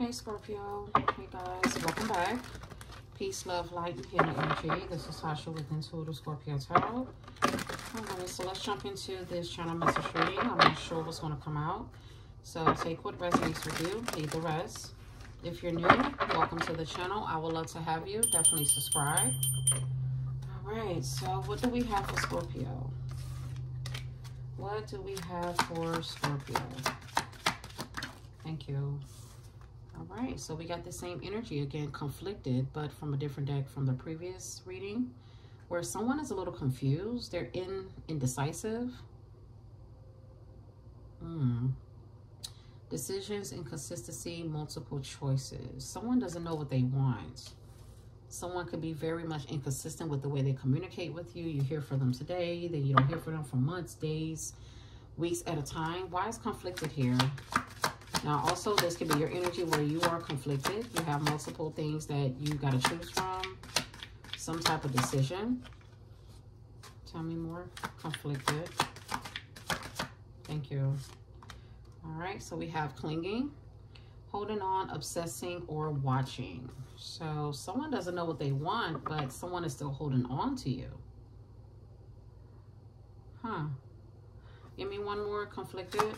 Hey Scorpio. Hey guys. Welcome back. Peace, love, light, and healing energy. This is Tasha with Intuitive Scorpio Tarot. Alright, so let's jump into this channel message reading. I'm not sure what's going to come out. So take what resonates with you. Leave the rest. If you're new, welcome to the channel. I would love to have you. Definitely subscribe. Alright, so what do we have for Scorpio? What do we have for Scorpio? Thank you. All right, so we got the same energy again, conflicted, but from a different deck from the previous reading, where someone is a little confused. They're in indecisive. Hmm. Decisions, inconsistency, multiple choices. Someone doesn't know what they want. Someone could be very much inconsistent with the way they communicate with you. You hear from them today, then you don't hear from them for months, days, weeks at a time. Why is conflicted here? Now, also, this could be your energy where you are conflicted. You have multiple things that you got to choose from. Some type of decision. Tell me more. Conflicted. Thank you. All right, so we have clinging, holding on, obsessing, or watching. So someone doesn't know what they want, but someone is still holding on to you. Huh. Give me one more conflicted.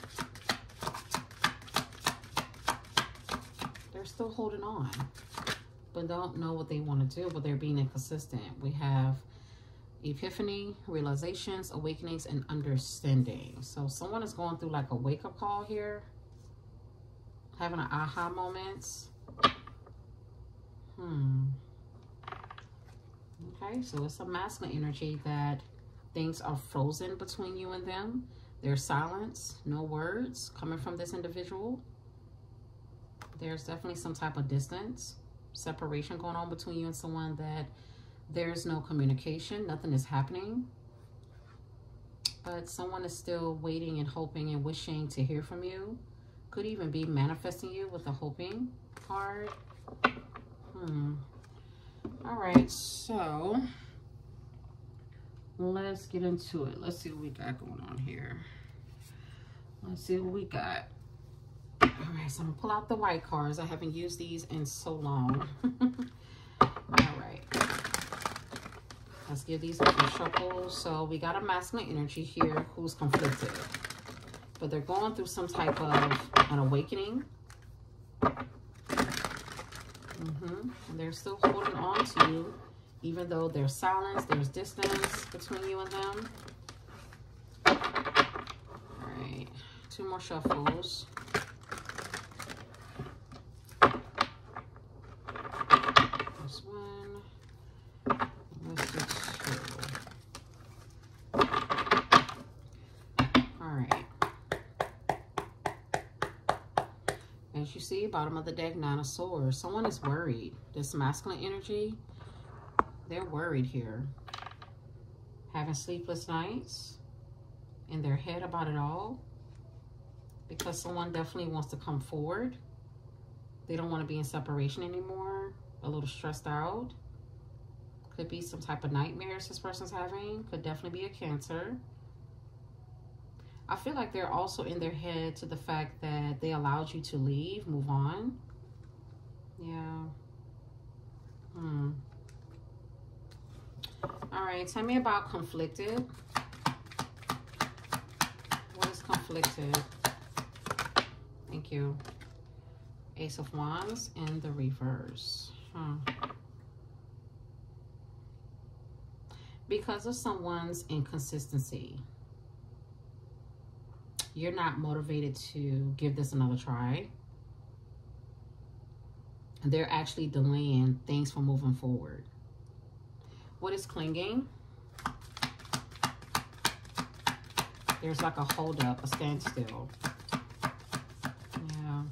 They're still holding on, but don't know what they want to do, but they're being inconsistent. We have epiphany, realizations, awakenings, and understanding. So someone is going through like a wake-up call here, having an aha moment. Hmm. Okay, so it's a masculine energy that things are frozen between you and them. There's silence, no words coming from this individual there's definitely some type of distance, separation going on between you and someone that there's no communication, nothing is happening. But someone is still waiting and hoping and wishing to hear from you. Could even be manifesting you with a hoping card. Hmm. All right, so let's get into it. Let's see what we got going on here. Let's see what we got. All right, so I'm gonna pull out the white cards. I haven't used these in so long. All right. Let's give these a shuffle. So we got a masculine energy here who's conflicted. But they're going through some type of an awakening. Mm -hmm. And they're still holding on to you, even though there's silence, there's distance between you and them. All right, two more shuffles. As you see, bottom of the deck, Nine of Swords. Someone is worried. This masculine energy, they're worried here. Having sleepless nights in their head about it all. Because someone definitely wants to come forward. They don't want to be in separation anymore. A little stressed out. Could be some type of nightmares this person's having. Could definitely be a cancer. I feel like they're also in their head to the fact that they allowed you to leave, move on. Yeah. Hmm. All right, tell me about conflicted. What is conflicted? Thank you. Ace of Wands in the reverse. Huh. Because of someone's inconsistency you're not motivated to give this another try. They're actually delaying things from moving forward. What is clinging? There's like a hold up, a standstill. Yeah.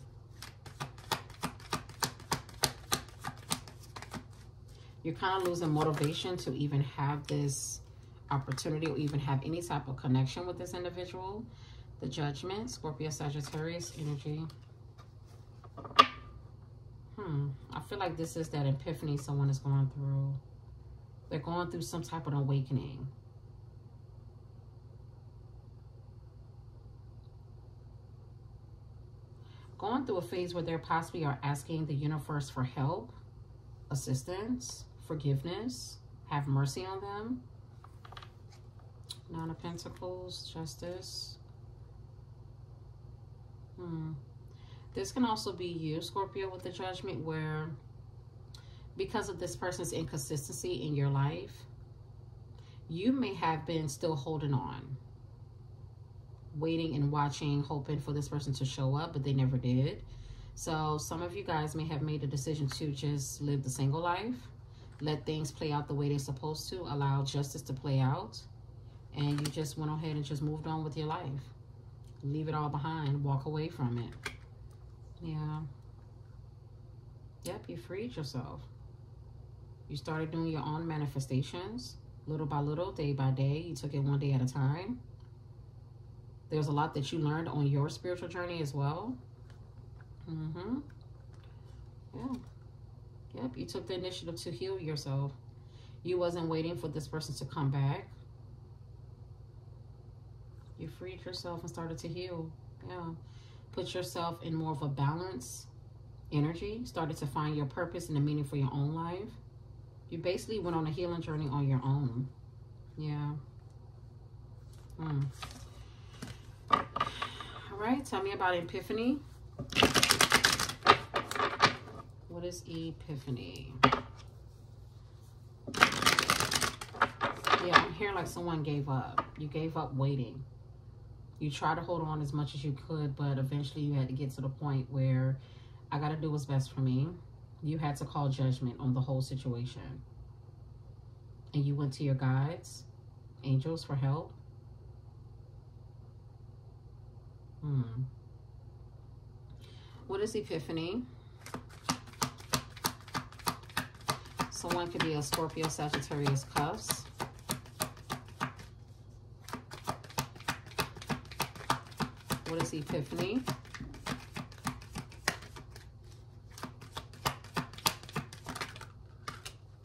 You're kind of losing motivation to even have this opportunity or even have any type of connection with this individual the Judgment, Scorpio Sagittarius energy. Hmm. I feel like this is that epiphany someone is going through. They're going through some type of awakening. going through a phase where they're possibly are asking the universe for help, assistance, forgiveness, have mercy on them. Nine of Pentacles, Justice. Hmm. This can also be you, Scorpio, with the Judgment, where because of this person's inconsistency in your life, you may have been still holding on, waiting and watching, hoping for this person to show up, but they never did. So some of you guys may have made a decision to just live the single life, let things play out the way they're supposed to, allow justice to play out, and you just went ahead and just moved on with your life. Leave it all behind, walk away from it. Yeah. Yep, you freed yourself. You started doing your own manifestations little by little, day by day. You took it one day at a time. There's a lot that you learned on your spiritual journey as well. Mm-hmm. Yeah. Yep, you took the initiative to heal yourself. You wasn't waiting for this person to come back. You freed yourself and started to heal. Yeah. Put yourself in more of a balance energy. Started to find your purpose and the meaning for your own life. You basically went on a healing journey on your own. Yeah. Hmm. All right, tell me about Epiphany. What is Epiphany? Yeah, I'm hearing like someone gave up. You gave up waiting. You tried to hold on as much as you could, but eventually you had to get to the point where I got to do what's best for me. You had to call judgment on the whole situation. And you went to your guides, angels, for help. Hmm. What is Epiphany? Someone could be a Scorpio, Sagittarius, cusps. What is Epiphany?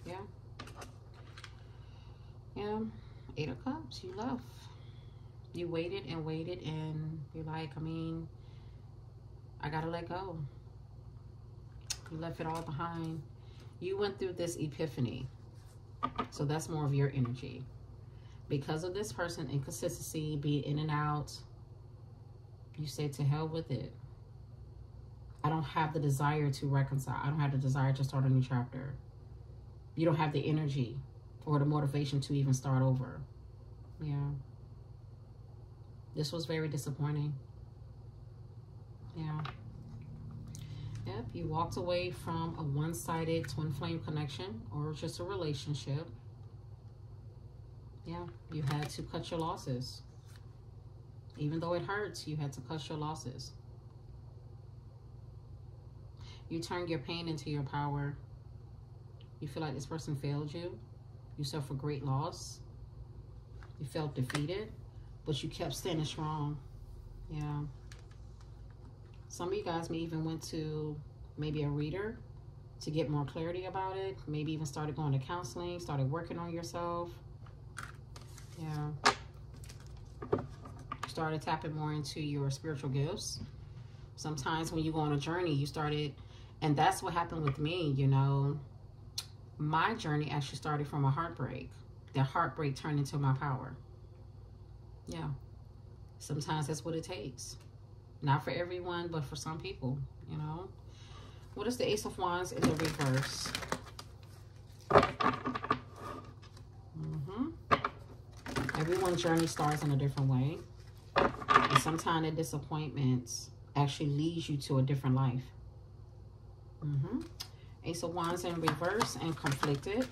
Yeah. Yeah. Eight of Cups. You left. You waited and waited and you're like, I mean, I gotta let go. You left it all behind you went through this epiphany. So that's more of your energy. Because of this person, inconsistency, be in and out, you say to hell with it. I don't have the desire to reconcile. I don't have the desire to start a new chapter. You don't have the energy or the motivation to even start over. Yeah. This was very disappointing. Yeah. Yep, you walked away from a one-sided twin flame connection or just a relationship. Yeah, you had to cut your losses. Even though it hurts, you had to cut your losses. You turned your pain into your power. You feel like this person failed you. You suffer great loss. You felt defeated, but you kept standing strong. Yeah. Some of you guys may even went to maybe a reader to get more clarity about it. Maybe even started going to counseling, started working on yourself. Yeah. Started tapping more into your spiritual gifts. Sometimes when you go on a journey, you started, and that's what happened with me, you know. My journey actually started from a heartbreak. That heartbreak turned into my power. Yeah. Sometimes that's what it takes. Not for everyone, but for some people, you know. What is the Ace of Wands in the reverse? Mm -hmm. Everyone's journey starts in a different way. And sometimes the disappointments actually leads you to a different life. Mm -hmm. Ace of Wands in reverse and conflicted.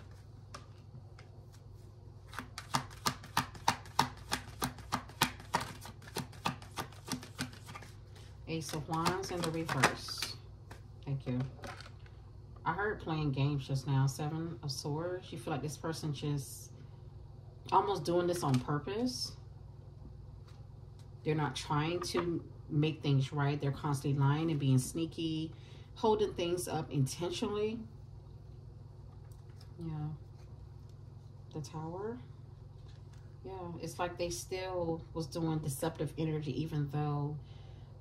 Ace of Wands in the reverse. Thank you. I heard playing games just now. Seven of Swords. You feel like this person just almost doing this on purpose. They're not trying to make things right. They're constantly lying and being sneaky, holding things up intentionally. Yeah. The Tower. Yeah, it's like they still was doing deceptive energy even though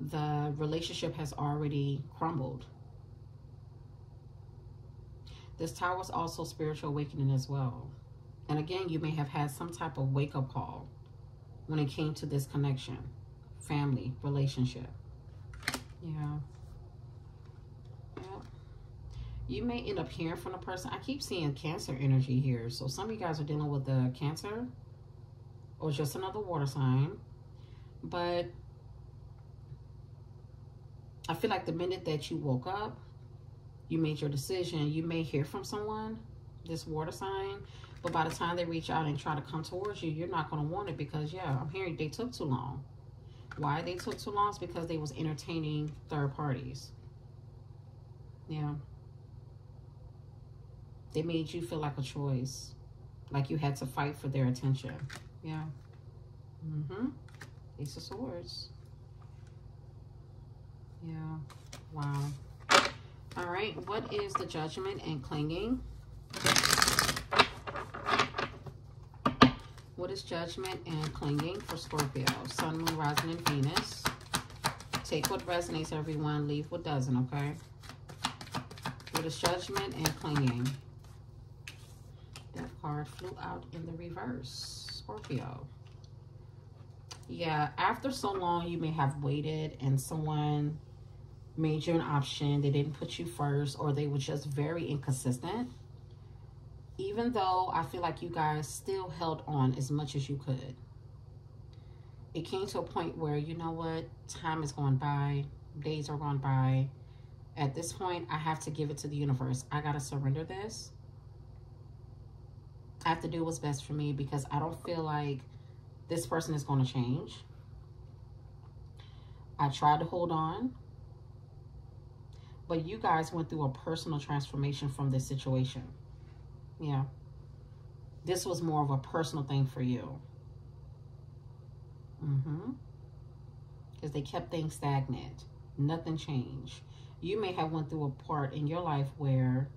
the relationship has already crumbled. This tower is also spiritual awakening as well. And again, you may have had some type of wake-up call when it came to this connection, family, relationship. Yeah. Yeah. You may end up hearing from a person. I keep seeing cancer energy here. So some of you guys are dealing with the cancer or just another water sign. But I feel like the minute that you woke up, you made your decision, you may hear from someone, this water sign, but by the time they reach out and try to come towards you, you're not going to want it because, yeah, I'm hearing they took too long. Why they took too long is because they was entertaining third parties. Yeah. They made you feel like a choice. Like you had to fight for their attention. Yeah. Mm-hmm. Ace of Swords. Yeah. Wow. All right. What is the judgment and clinging? What is judgment and clinging for Scorpio? Sun, Moon, Rising, and Venus. Take what resonates, everyone. Leave what doesn't, okay? What is judgment and clinging? That card flew out in the reverse. Scorpio. Yeah, after so long, you may have waited and someone made you an option. They didn't put you first or they were just very inconsistent even though I feel like you guys still held on as much as you could, it came to a point where, you know what, time is going by, days are gone by. At this point, I have to give it to the universe. I got to surrender this. I have to do what's best for me because I don't feel like this person is going to change. I tried to hold on. But you guys went through a personal transformation from this situation. Yeah. This was more of a personal thing for you. Mm-hmm. Because they kept things stagnant. Nothing changed. You may have went through a part in your life where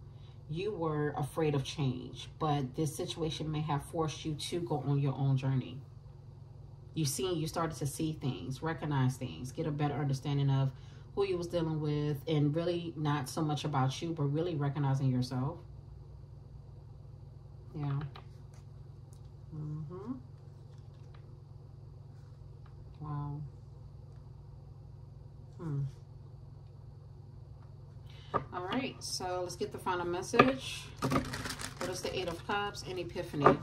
you were afraid of change, but this situation may have forced you to go on your own journey. You see, you started to see things, recognize things, get a better understanding of who you was dealing with, and really not so much about you, but really recognizing yourself. Yeah. Mm-hmm. Wow. Hmm. All right, so let's get the final message. What is the Eight of Cups and Epiphany?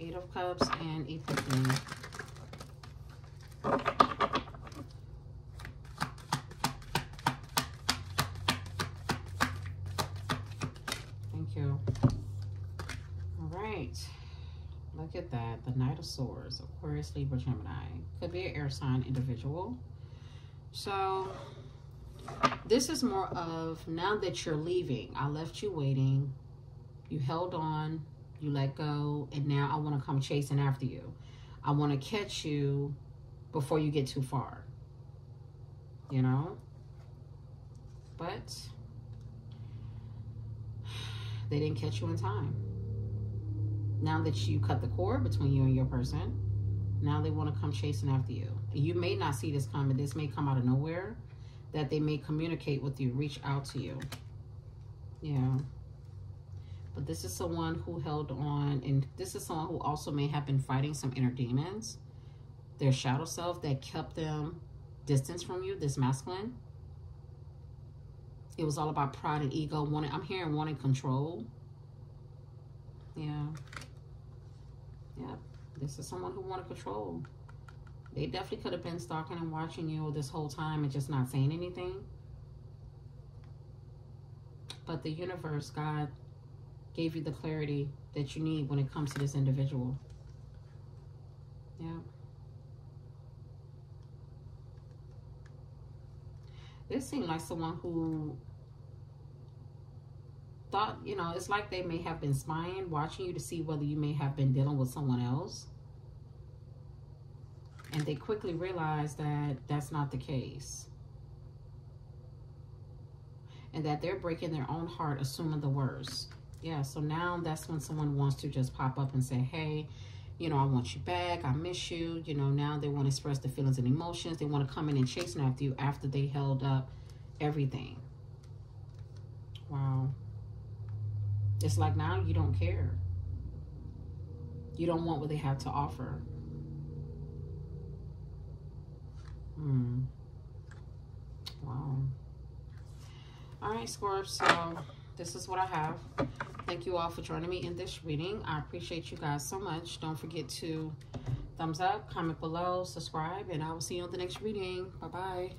Eight of Cups and Epiphany. Look at that. The Knight of Swords. Aquarius, Libra, Gemini. Could be an air sign individual. So, this is more of now that you're leaving. I left you waiting. You held on. You let go. And now I want to come chasing after you. I want to catch you before you get too far. You know? But they didn't catch you in time. Now that you cut the cord between you and your person, now they want to come chasing after you. You may not see this coming. This may come out of nowhere. That they may communicate with you, reach out to you. Yeah. But this is someone who held on, and this is someone who also may have been fighting some inner demons. Their shadow self that kept them distance from you, this masculine. It was all about pride and ego. Wanting, I'm hearing wanting control. Yeah. Yeah, this is someone who wanted control. They definitely could have been stalking and watching you this whole time and just not saying anything. But the universe, God, gave you the clarity that you need when it comes to this individual. Yeah. This seemed like someone who thought, you know, it's like they may have been spying, watching you to see whether you may have been dealing with someone else. And they quickly realize that that's not the case. And that they're breaking their own heart, assuming the worst. Yeah, so now that's when someone wants to just pop up and say, hey, you know, I want you back. I miss you. You know, now they want to express the feelings and emotions. They want to come in and chasing after you after they held up everything. Wow. It's like now you don't care. You don't want what they have to offer. Hmm. Wow. All right, Scorp. So this is what I have. Thank you all for joining me in this reading. I appreciate you guys so much. Don't forget to thumbs up, comment below, subscribe, and I will see you on the next reading. Bye-bye.